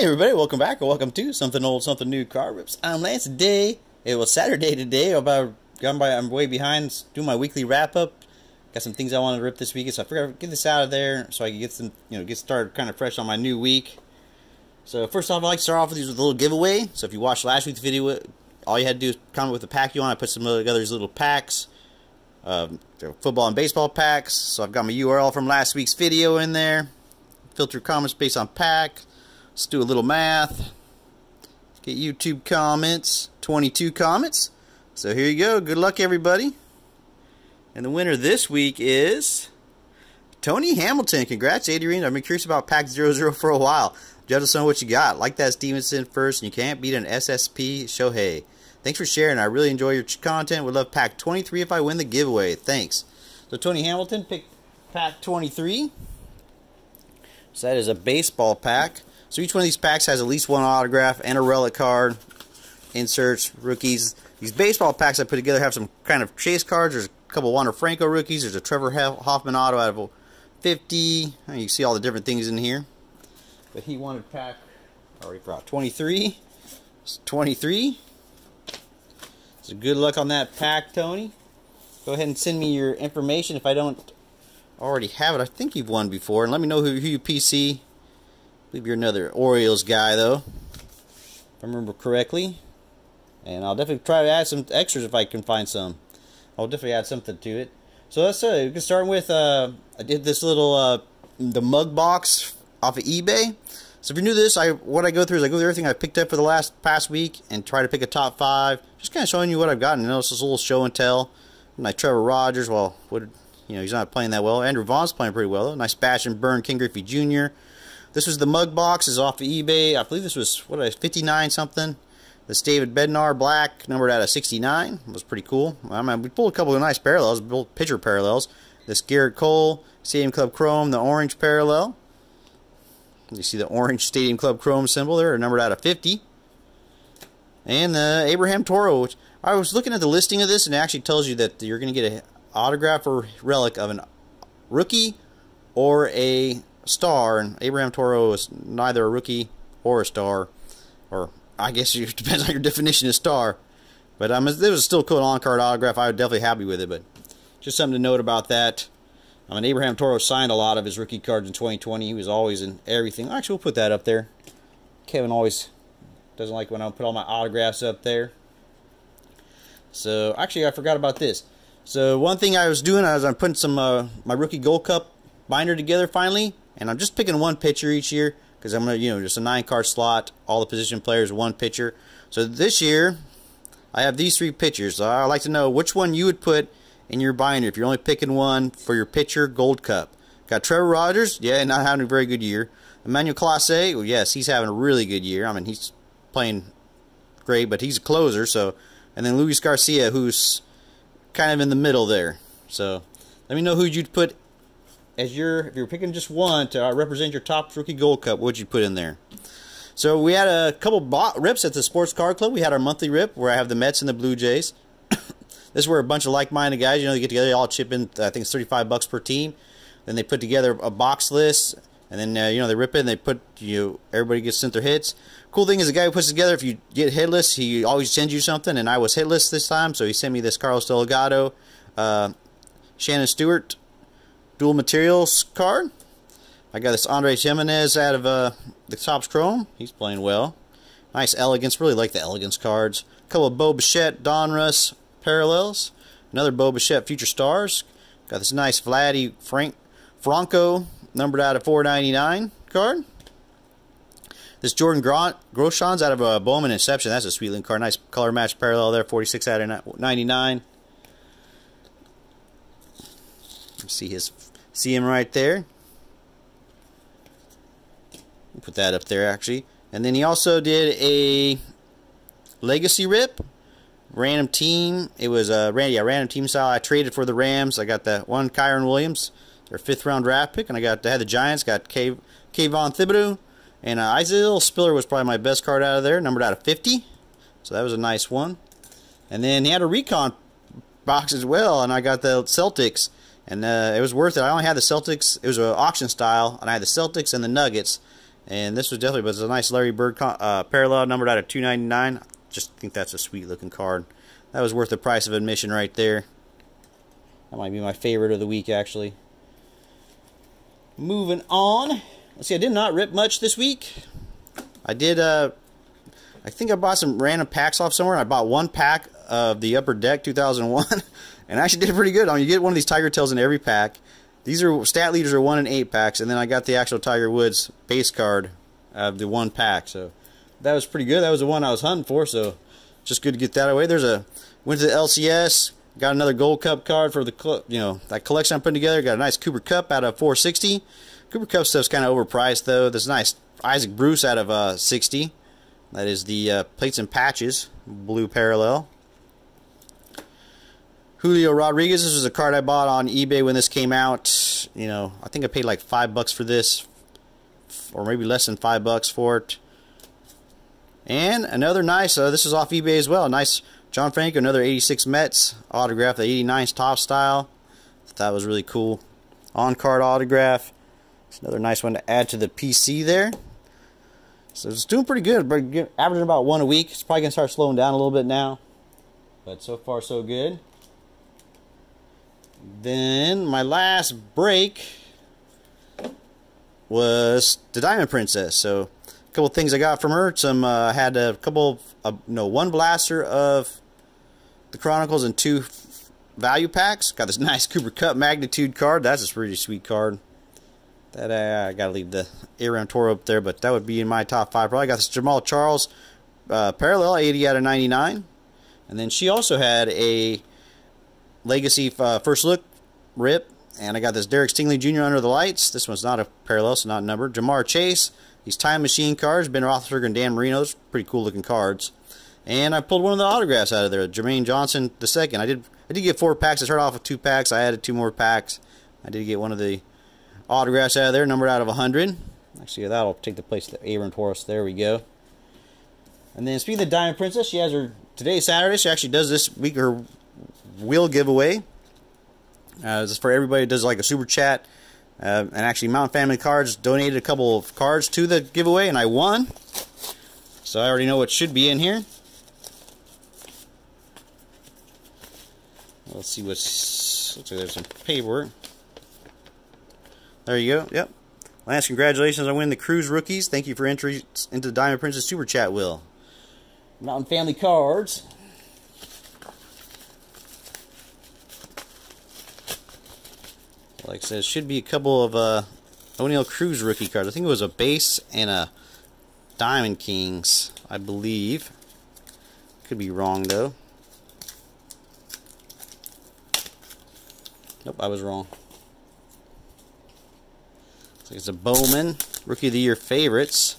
Hey everybody, welcome back or welcome to Something Old, Something New Card Rips. I'm Lance today. It was Saturday today, about gone by I'm way behind doing my weekly wrap up. Got some things I wanted to rip this week, so I figured get this out of there so I can get some you know, get started kinda fresh on my new week. So first off I'd like to start off with these a little giveaway. So if you watched last week's video all you had to do is comment with the pack you want. I put some together these little packs. Um, football and baseball packs. So I've got my URL from last week's video in there. Filter comments based on pack. Let's do a little math. Get YouTube comments. 22 comments. So here you go. Good luck, everybody. And the winner this week is Tony Hamilton. Congrats, Adrian. I've been curious about Pack 00 for a while. Let us know what you got. Like that Stevenson first, and you can't beat an SSP Shohei. Thanks for sharing. I really enjoy your content. Would love Pack 23 if I win the giveaway. Thanks. So Tony Hamilton picked Pack 23. So that is a baseball pack. So each one of these packs has at least one autograph and a relic card, inserts, rookies. These baseball packs I put together have some kind of chase cards. There's a couple Wander Franco rookies. There's a Trevor Hoffman auto out of 50. You see all the different things in here. But he wanted pack, already brought 23. It's 23. So good luck on that pack, Tony. Go ahead and send me your information if I don't already have it. I think you've won before. And let me know who, who you PC believe you're another Orioles guy, though, if I remember correctly. And I'll definitely try to add some extras if I can find some. I'll definitely add something to it. So let's uh, we can start with, uh, I did this little, uh, the mug box off of eBay. So if you're new to this, I what I go through is I go through everything I picked up for the last past week and try to pick a top five. Just kind of showing you what I've gotten. You know, it's this little show and tell. Like Trevor Rogers, well, what, you know, he's not playing that well. Andrew Vaughn's playing pretty well. Though. Nice bash and burn Ken Griffey Jr. This was the mug box. is off of eBay. I believe this was what 59 something. This David Bednar black, numbered out of 69. It was pretty cool. I mean, we pulled a couple of nice parallels, pitcher parallels. This Gerrit Cole Stadium Club Chrome, the orange parallel. You see the orange Stadium Club Chrome symbol there, numbered out of 50. And the Abraham Toro, which I was looking at the listing of this, and it actually tells you that you're going to get an autograph or relic of an rookie or a star, and Abraham Toro is neither a rookie or a star, or I guess it depends on your definition of star. But um, it was still a cool on-card autograph. I was definitely happy with it, but just something to note about that. I mean, Abraham Toro signed a lot of his rookie cards in 2020. He was always in everything. Actually, we'll put that up there. Kevin always doesn't like when I put all my autographs up there. So, actually, I forgot about this. So, one thing I was doing, I was I'm putting some uh, my rookie Gold Cup binder together finally. And I'm just picking one pitcher each year because I'm going to, you know, just a nine card slot, all the position players, one pitcher. So this year, I have these three pitchers. I'd like to know which one you would put in your binder if you're only picking one for your pitcher Gold Cup. Got Trevor Rogers, yeah, not having a very good year. Emmanuel Clase, well, yes, he's having a really good year. I mean, he's playing great, but he's a closer. So, and then Luis Garcia, who's kind of in the middle there. So, let me know who you'd put as your if you're picking just one to uh, represent your top rookie gold cup, what'd you put in there? So we had a couple rips at the Sports Card Club. We had our monthly rip where I have the Mets and the Blue Jays. this is where a bunch of like-minded guys, you know, they get together, they all chip in. I think it's 35 bucks per team. Then they put together a box list, and then uh, you know they rip it and they put you. Everybody gets sent their hits. Cool thing is the guy who puts together. If you get hitless, he always sends you something, and I was hitless this time, so he sent me this Carlos Delgado, uh, Shannon Stewart, dual materials card. I got this Andres Jimenez out of uh, the Topps Chrome. He's playing well. Nice elegance. Really like the elegance cards. A couple of Bo Bichette, Donruss parallels. Another Bo Bichette Future Stars. Got this nice Vladdy Frank Franco numbered out of 499 card. This Jordan Groshans out of a uh, Bowman Inception. That's a sweet link card. Nice color match parallel there. 46 out of 99. See his, see him right there. Put that up there actually. And then he also did a legacy rip, random team. It was a yeah, random team style. I traded for the Rams. I got the one Kyren Williams, their fifth round draft pick, and I got I had the Giants. Got K Kayvon Thibodeaux. and uh, Isaiah Spiller was probably my best card out of there, numbered out of 50. So that was a nice one. And then he had a recon box as well, and I got the Celtics and uh, it was worth it. I only had the Celtics. It was an auction style, and I had the Celtics and the Nuggets. And this was definitely, but a nice Larry Bird uh, parallel, numbered out of 299 Just think that's a sweet looking card. That was worth the price of admission right there. That might be my favorite of the week, actually. Moving on. Let's see, I did not rip much this week. I did, uh, I think I bought some random packs off somewhere. I bought one pack of the Upper Deck 2001, and I actually did pretty good. I mean, you get one of these Tiger Tails in every pack. These are stat leaders are one in eight packs, and then I got the actual Tiger Woods base card of the one pack. So that was pretty good. That was the one I was hunting for. So just good to get that away. There's a went to the LCS, got another Gold Cup card for the you know that collection I'm putting together. Got a nice Cooper Kupp out of 460. Cooper Kupp stuff's kind of overpriced though. This nice Isaac Bruce out of uh, 60. That is the uh, plates and patches blue parallel. Julio Rodriguez. This was a card I bought on eBay when this came out. You know, I think I paid like five bucks for this, or maybe less than five bucks for it. And another nice. Uh, this is off eBay as well. Nice John Franco, another 86 Mets autograph, the 89's Topps style. That was really cool. On card autograph. It's another nice one to add to the PC there. So it's doing pretty good, but averaging about one a week. It's probably gonna start slowing down a little bit now, but so far so good. Then my last break was the Diamond Princess. So a couple things I got from her. Some uh, had a couple, uh, no, one blaster of the Chronicles and two value packs. Got this nice Cooper Kupp Magnitude card. That's a pretty sweet card. That uh, I gotta leave the Abraham Toro up there, but that would be in my top five. Probably got this Jamaal Charles uh, parallel 80 out of 99, and then she also had a Legacy uh, first look rip. And I got this Derek Stingley Jr. under the lights. This one's not a parallel, so not numbered. Ja'Marr Chase. These Time Machine cards. Ben Roethlisberger and Dan Marino's. Pretty cool looking cards. And I pulled one of the autographs out of there. Jermaine Johnson the second. I did I did get four packs. I started off with two packs. I added two more packs. I did get one of the autographs out of there, numbered out of 100. Actually, that'll take the place of the Abraham Toro. There we go. And then speaking of the Diamond Princess, she has her today Saturday. She actually does this week her wheel giveaway. Uh, this is for everybody who does like a super chat. Uh, and actually, Mountain Family Cards donated a couple of cards to the giveaway, and I won. So I already know what should be in here. Let's see what's. Looks like there's some paperwork. There you go. Yep. Lance, congratulations on winning the Cruz Rookies. Thank you for entry into the Diamond Princess Super Chat, Will. Mountain Family Cards. Like I said, should be a couple of uh, Oneil Cruz rookie cards. I think it was a base and a Diamond Kings, I believe. Could be wrong, though. Nope, I was wrong. It's a Bowman. Rookie of the Year favorites.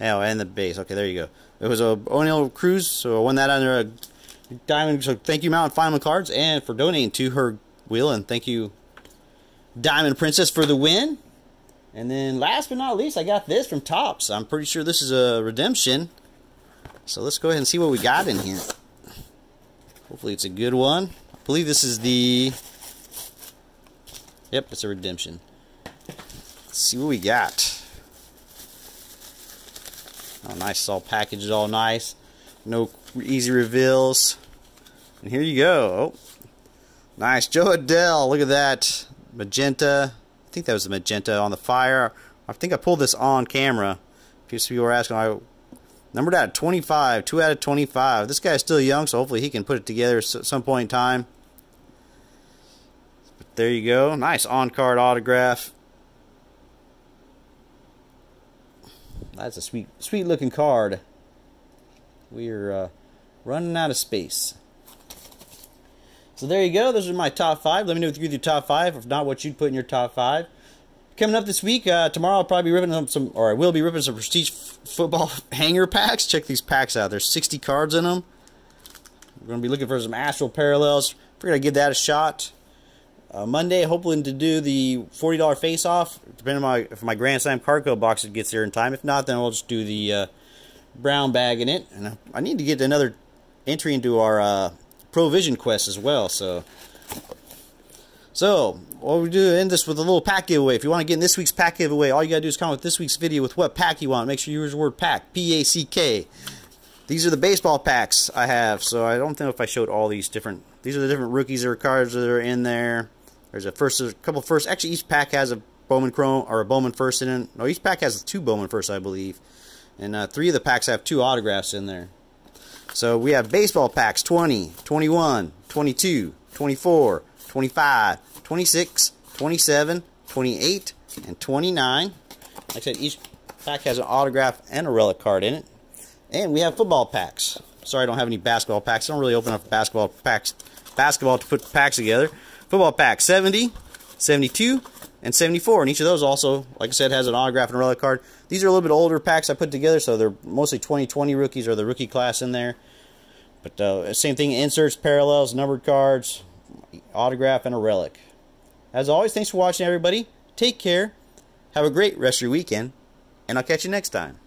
Oh, and the base. Okay, there you go. It was a Oneil Cruz, so I won that under a diamond. So thank you, Mountain Family Cards, and for donating to her wheel. And thank you, Diamond Princess, for the win. And then last but not least, I got this from Topps. I'm pretty sure this is a redemption. So let's go ahead and see what we got in here. Hopefully it's a good one. I believe this is the... Yep, it's a redemption. Let's see what we got. Oh, nice. It's all packaged all nice. No easy reveals. And here you go. Oh, Nice. Jo Adell. Look at that. Magenta. I think that was the magenta on the fire. I think I pulled this on camera. People were asking. I numbered out 25. 2 out of 25. This guy's still young, so hopefully he can put it together at some point in time. But there you go. Nice on-card autograph. That's a sweet, sweet looking card. We're uh, running out of space. So there you go. Those are my top five. Let me know if you your top five. If not, what you'd put in your top five. Coming up this week, uh, tomorrow I'll probably be ripping some, or I will be ripping some Prestige football hanger packs. Check these packs out. There's 60 cards in them. We're going to be looking for some Astral parallels. Figured I'd give that a shot. Uh, Monday, hoping to do the $40 face-off, depending on my, if my Grand Slam Carco box gets there in time. If not, then we'll just do the uh, brown bag in it. And I need to get another entry into our uh, Provision Quest as well, so So, what we do end this with a little pack giveaway. If you want to get in this week's pack giveaway, all you gotta do is comment with this week's video with what pack you want. Make sure you use the word pack, P-A-C-K. These are the baseball packs I have, so I don't know if I showed all these different. These are the different rookies or cards that are in there. There's a first, there's a couple first. Actually, each pack has a Bowman Chrome or a Bowman First in it. No, each pack has two Bowman First, I believe, and uh, three of the packs have two autographs in there. So we have baseball packs 20, 21, 22, 24, 25, 26, 27, 28, and 29. Like I said, each pack has an autograph and a relic card in it. And we have football packs. Sorry I don't have any basketball packs. I don't really open up basketball packs basketball to put packs together. Football pack 70, 72, and 74. And each of those also, like I said, has an autograph and a relic card. These are a little bit older packs I put together, so they're mostly 2020 rookies or the rookie class in there. But uh, same thing, inserts, parallels, numbered cards, autograph, and a relic. As always, thanks for watching, everybody. Take care. Have a great rest of your weekend, and I'll catch you next time.